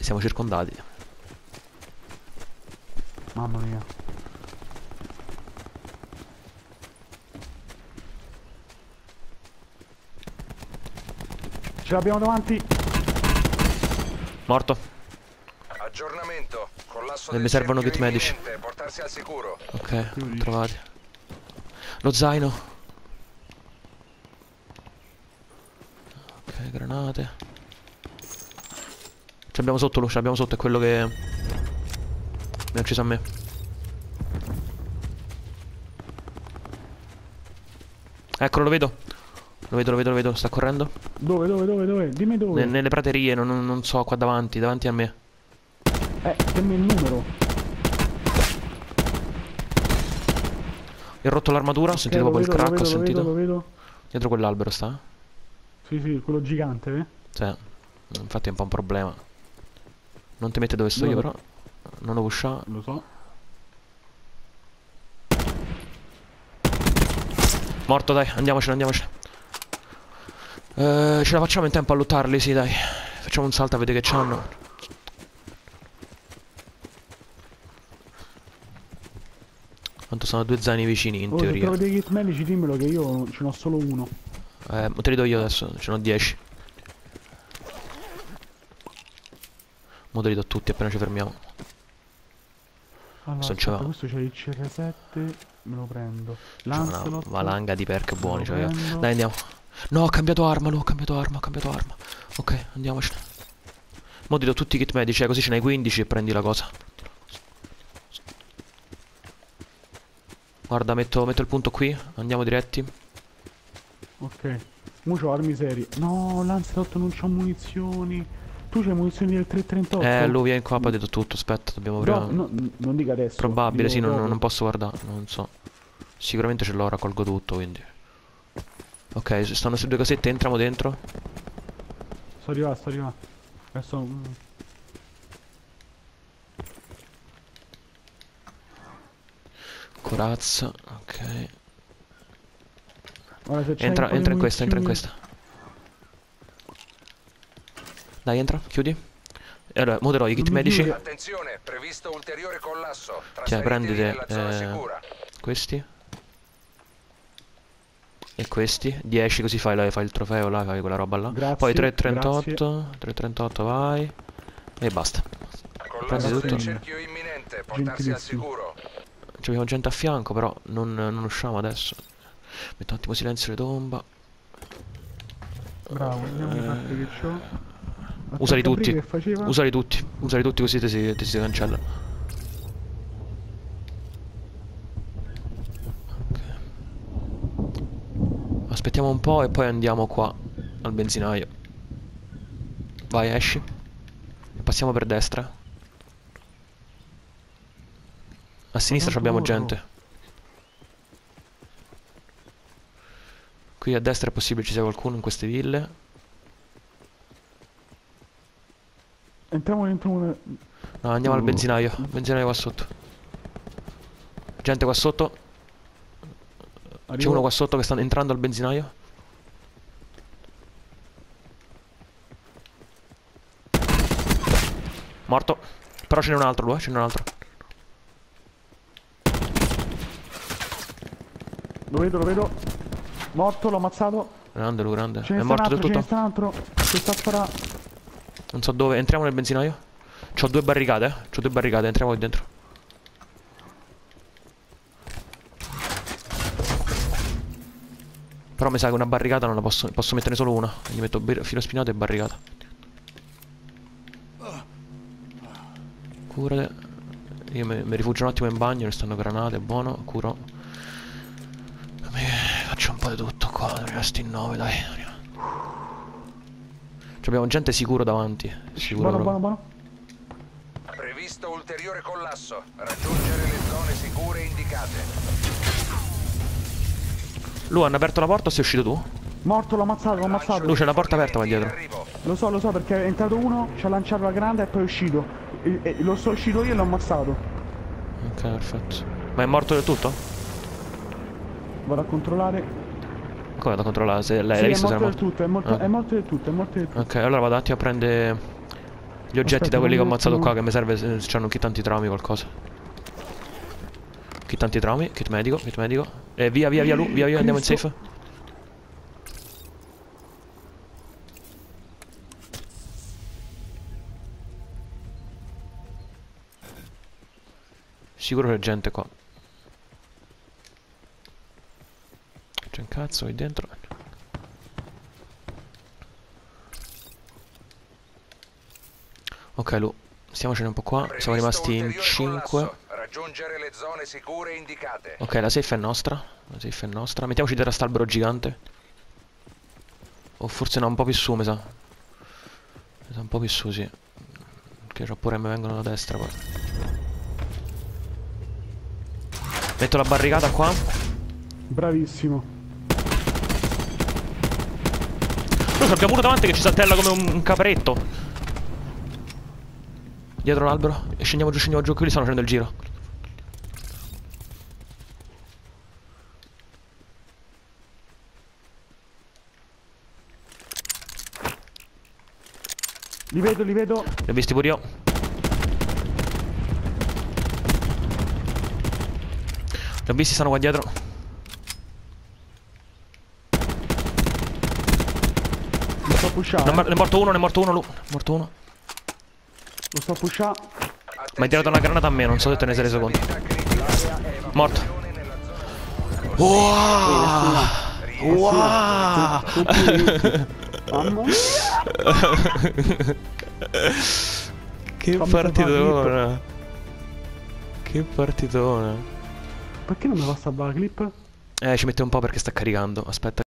siamo circondati. Mamma mia. Ce l'abbiamo davanti. Morto. Aggiornamento. Collasso Eh, mi servono kit medici. imminente, Portarsi al sicuro. Ok, trovati. Lo zaino. Ok, granate. Ce l'abbiamo sotto, lo ce l'abbiamo sotto, è quello che... Mi ha ucciso a me. Eccolo, lo vedo. Lo vedo, lo vedo, lo vedo. Sta correndo. Dove, dove, dove, dove? Dimmi dove. Ne- nelle praterie, non, non- so, qua davanti, davanti a me. Eh, dammi il numero. Gli ho rotto l'armatura, ho sentito lo proprio il vedo, lo crack, ho vedo, lo sentito. vedo, lo vedo. Dietro quell'albero sta. Sì, sì, quello gigante, eh? Cioè, infatti è un po' un problema. Non ti mette dove sto io Dove? però. Non lo pusha. Lo so. Morto dai, andiamocene, andiamocene. Eh, ce la facciamo in tempo a lottarli, sì dai. Facciamo un salto a vedere che c'hanno. Quanto sono due zaini vicini in Oh, se teoria. trovi dei kit medici dimmelo che io ce n'ho solo uno. Eh, te li do io adesso, ce n'ho 10. Mo te li do tutti appena ci fermiamo. Allora, aspetta, questo c'è il CR7, me lo prendo. C'ho una Lancelot. valanga di perk buoni. Cioè, prendo. Dai andiamo. No, ho cambiato arma, no, ho cambiato arma, ho cambiato arma. Ok, andiamocene. Mo ti do tutti i kit medici, eh, così ce n'hai 15 e prendi la cosa. Guarda, metto, metto il punto qui, andiamo diretti. Ok. Mo c'ho armi serie. No, Lancelot non c'ho munizioni. Tu c'hai munizioni del 338? Eh, lui viene qua, poi ti do tutto, aspetta, dobbiamo prima... No, no, non dica adesso. Probabile, sì, non, non posso guardare, non so. Sicuramente ce l'ho, raccolgo tutto, quindi. Ok, stanno su due casette, entriamo dentro. Sto arrivando, sto arrivando. Adesso... mm. Corazza, ok. Ora, se Entra, entra in questa, entra in questa. Dai, entra, chiudi. E allora, moderò i kit medici. Attenzione, previsto ulteriore collasso. Cioè, zona eh, sicura. questi. E questi. 10 così fai, fai il trofeo là, fai quella roba là. Grazie, Poi 338, 338 vai. E basta. Collasso tutto. cerchio imminente. Portarsi al sicuro. Ci abbiamo gente a fianco, però non, non usciamo adesso. Metto un attimo silenzio le tomba. Bravo, vediamo le carte che c'ho. Usali tutti. Usali tutti. Usali tutti così ti si, ti si cancella. Ok. Aspettiamo un po' e poi andiamo qua al benzinaio. Vai, esci. Passiamo per destra. A sinistra abbiamo gente. Qui a destra è possibile ci sia qualcuno in queste ville. Entriamo dentro una... No, andiamo al Uh. benzinaio. Benzinaio qua sotto. Gente qua sotto. C'è uno qua sotto che sta entrando al benzinaio. Morto. Però ce n'è un altro lui, ce n'è un altro. Lo vedo, lo vedo. Morto, l'ho ammazzato. Grande lui, grande. Ce È morto altro, del ce tutto? sta un altro. Che sta a sparare. Non so dove. Entriamo nel benzinaio. C'ho due barricate, eh. C'ho due barricate, entriamo qui dentro. Però mi sa che una barricata non la posso. Posso metterne solo una. Gli metto filo spinato e barricata. Curate. Io mi, mi rifugio un attimo in bagno, ne stanno granate, buono, curo. Mi faccio un po' di tutto qua, resti in nove, dai. Abbiamo gente sicuro davanti. Sicuro Buono, buono, buono. Previsto ulteriore collasso. Raggiungere le zone sicure indicate. Lui hanno aperto la porta o sei uscito tu? Morto, l'ho ammazzato, l'ho ammazzato. Lui c'è la porta aperta qua dietro. Lo so, lo so perché è entrato uno, ci ha lanciato la granata e poi è uscito. E, e lo so uscito io e l'ho ammazzato. Ok, perfetto. Ma è morto del tutto? Vado a controllare. Come vado a controllare? Se l'hai sì, è visto se morto del tutto, è morto, Ah. è morto del tutto, è morto del tutto. Ok, allora vado un attimo a prendere Gli oggetti Aspetta, da quelli che ho un ammazzato qua che mi serve se c'hanno kit antitraumi qualcosa. Kit antitraumi, kit medico, kit medico. E via via via Lu, via via andiamo in safe. Sicuro c'è gente qua. C'è un cazzo qui dentro. Ok Lu, stiamocene un po' qua. Siamo rimasti in ulteriore 5. collasso. Raggiungere le zone sicure indicate. Ok, la safe è nostra. La safe è nostra. Mettiamoci dietro a st'albero gigante. O forse no, un po' più su, mi sa. Mi sa un po' più su, sì. Che c'ho pure mi vengono da destra poi. Metto la barricata qua. Bravissimo. Noi abbiamo uno davanti che ci saltella come un, un capretto. Dietro l'albero. E scendiamo giù, scendiamo giù. Quelli stanno facendo il giro. Li vedo, li vedo. Li ho visti pure io. Li ho visti, stanno qua dietro. Lo sto pushando. Ne è morto uno, ne è morto uno, Lu. È morto uno. Lo sto pushando. Ma hai tirato una granata a me, non so se te ne sei reso conto. Morto. Wow! Wow! Mamma. Che partitona! Che partitona! Perché non mi fa salvare la clip? Eh, ci mette un po' perché sta caricando. Aspetta.